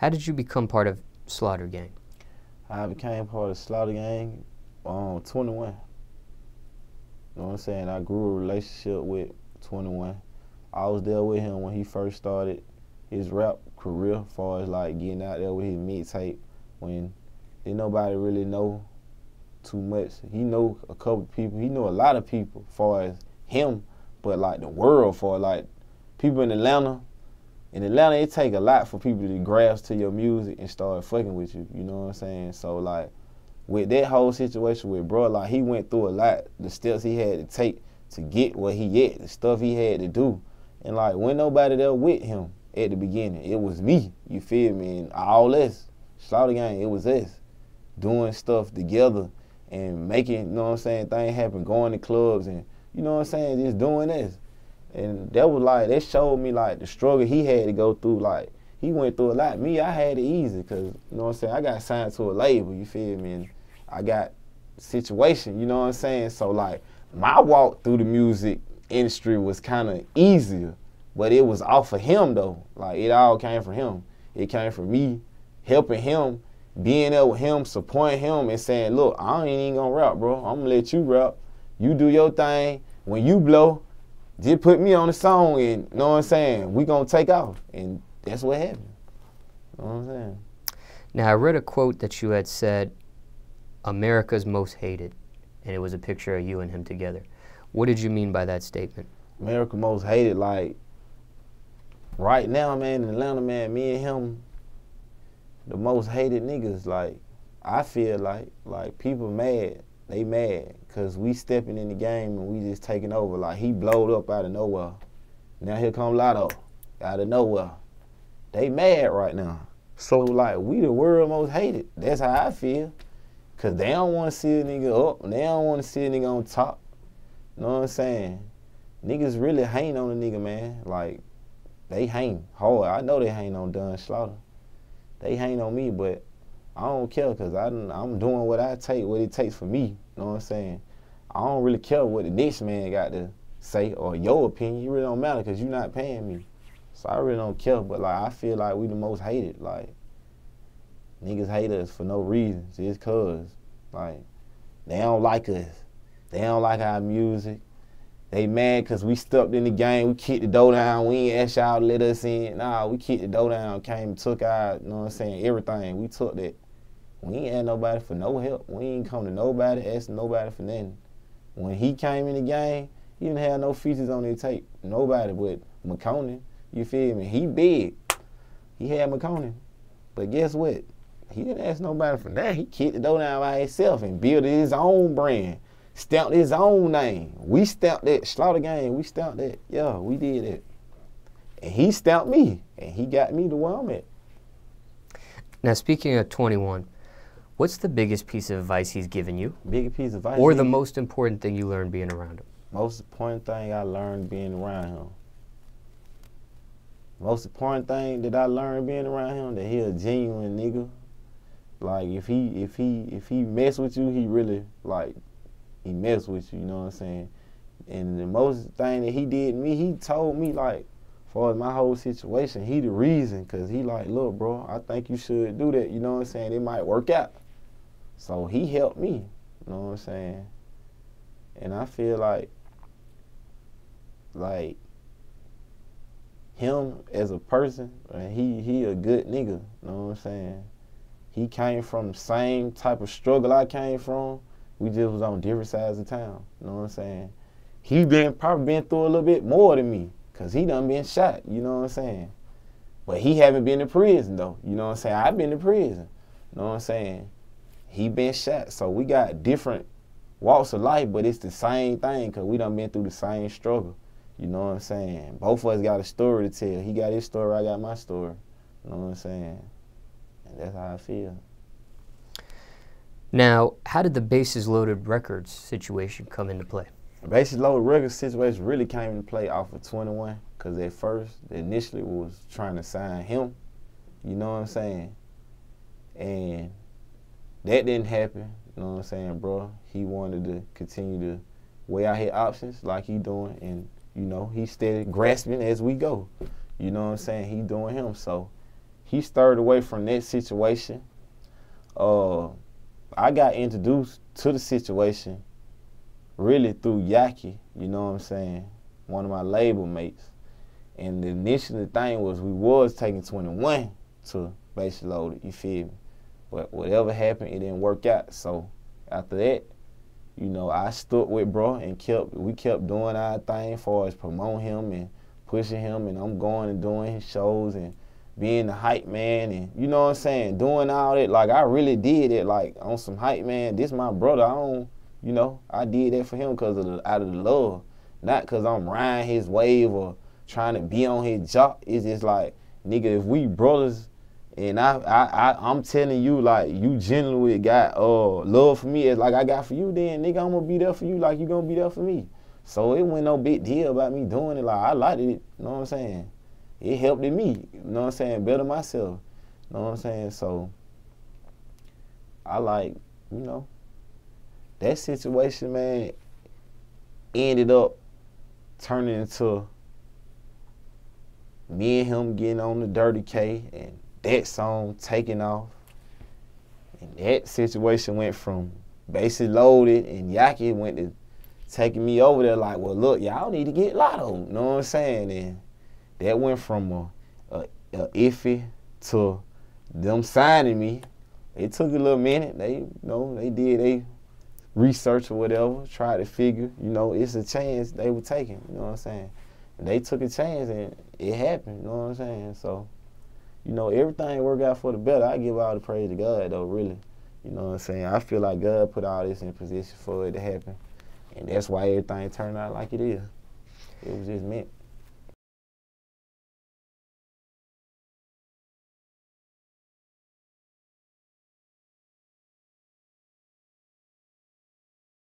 How did you become part of Slaughter Gang? I became part of Slaughter Gang on 21. You know what I'm saying? I grew a relationship with 21. I was there with him when he first started his rap career, far as like getting out there with his mixtape when didn't nobody really know too much. He know a couple people. He know a lot of people, far as him, but like the world for like people in Atlanta. In Atlanta, it take a lot for people to grasp to your music and start fucking with you. You know what I'm saying? So like, with that whole situation with bro, like he went through a lot. The steps he had to take to get where he at, the stuff he had to do, and like when nobody there with him at the beginning, it was me. You feel me? And all this Slaughter Gang, it was us doing stuff together and making, you know what I'm saying, things happen, going to clubs and you know what I'm saying, just doing this. And that was like, that showed me like the struggle he had to go through. Like, he went through a lot. Me, I had it easy because, you know what I'm saying, I got signed to a label, you feel me? And I got situation, you know what I'm saying? So, like, my walk through the music industry was kind of easier, but it was off of him, though. Like, it all came from him. It came from me helping him, being there with him, supporting him, and saying, look, I ain't even gonna rap, bro. I'm gonna let you rap. You do your thing. When you blow, just put me on the song and you know what I'm saying? We gonna take off. And that's what happened. You know what I'm saying? Now I read a quote that you had said, America's most hated, and it was a picture of you and him together. What did you mean by that statement? America most hated, like right now, man, in Atlanta, man, me and him, the most hated niggas. Like, I feel like like people mad. They mad because we stepping in the game and we just taking over. Like he blowed up out of nowhere. Now here come Lotto out of nowhere. They mad right now. So like we the world most hated. That's how I feel. Cause they don't want to see a nigga up. They don't want to see a nigga on top. You know what I'm saying? Niggas really hang on a nigga, man. Like they hang hard. I know they hang on Don Slaughter. They hang on me, but I don't care because I'm doing what I take, what it takes for me. You know what I'm saying? I don't really care what the next man got to say or your opinion. You really don't matter because you're not paying me. So I really don't care. But like I feel like we the most hated. Like niggas hate us for no reason, just cause. Like they don't like us. They don't like our music. They mad cause we stepped in the game. We kicked the door down. We ain't asked y'all to let us in. Nah, we kicked the door down. Came took our, you know what I'm saying, everything. We took that. We ain't had nobody for no help. We ain't come to nobody, ask nobody for nothing. When he came in the game, he didn't have no features on his tape. Nobody but Makonnen. You feel me? He big. He had Makonnen. But guess what? He didn't ask nobody for that. He kicked the door down by himself and built his own brand. Stamped his own name. We stamped that. Slaughter Gang, we stamped that. Yeah, we did it. And he stamped me. And he got me to where I'm at. Now, speaking of 21, what's the biggest piece of advice he's given you? Biggest piece of advice? Or the most important thing you learned being around him? Most important thing I learned being around him. Most important thing that I learned being around him that he a genuine nigga. Like if he if he if he mess with you, he really like he mess with you, you know what I'm saying? And the most thing that he did me, he told me like for my whole situation, he the reason, cause he like, look, bro, I think you should do that. You know what I'm saying? It might work out. So he helped me. You know what I'm saying? And I feel like, like him as a person, he he a good nigga. You know what I'm saying? He came from the same type of struggle I came from. We just was on different sides of town. You know what I'm saying? He been probably been through a little bit more than me. Cause he done been shot, you know what I'm saying? But he haven't been to prison though. You know what I'm saying? I've been to prison. You know what I'm saying? He been shot. So we got different walks of life, but it's the same thing because we done been through the same struggle. You know what I'm saying? Both of us got a story to tell. He got his story, I got my story. You know what I'm saying? And that's how I feel. Now, how did the Bases Loaded Records situation come into play? Bases Loaded Records situation really came into play off of 21 because at first, initially was trying to sign him. You know what I'm saying? And that didn't happen. You know what I'm saying, bro? He wanted to continue to weigh out his options like he doing, and you know he steady grasping as we go. You know what I'm saying? He doing him, so he stirred away from that situation. Uh, I got introduced to the situation really through Yakki, you know what I'm saying? One of my label mates. And the initial thing was we was taking 21 to Bases Loaded, you feel me? But whatever happened, it didn't work out. So after that, you know, I stuck with bro and kept we kept doing our thing for as promoting him and pushing him and I'm going and doing his shows and being the hype man and you know what I'm saying, doing all that. Like I really did it like on some hype man. This my brother. I don't you know, I did that for him because of the out of the love. Not because I'm riding his wave or trying to be on his job. It's just like, nigga, if we brothers and I, I, I, I'm telling you, like, you genuinely got uh love for me as like I got for you, then nigga, I'm gonna be there for you like you gonna be there for me. So it wasn't no big deal about me doing it. Like I liked it, you know what I'm saying? It helped me, you know what I'm saying, better myself. You know what I'm saying? So I like, you know, that situation, man, ended up turning into me and him getting on the Dirty K and that song taking off. And that situation went from Bases Loaded and Yakki went to taking me over there like, well, look, y'all need to get Lotto. You know what I'm saying? And that went from a, a, a iffy to them signing me. It took a little minute. They, you know, they did they research or whatever, tried to figure, you know, it's a chance they were taking, you know what I'm saying? And they took a chance and it happened, you know what I'm saying? So you know, everything worked out for the better. I give all the praise to God, though, really. You know what I'm saying? I feel like God put all this in position for it to happen. And that's why everything turned out like it is. It was just meant.